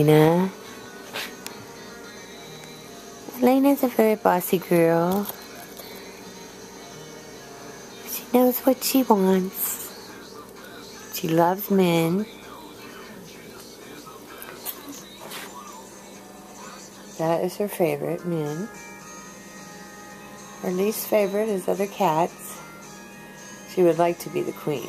Elena. Elena's a very bossy girl. She knows what she wants. She loves men. That is her favorite, men. Her least favorite is other cats. She would like to be the queen.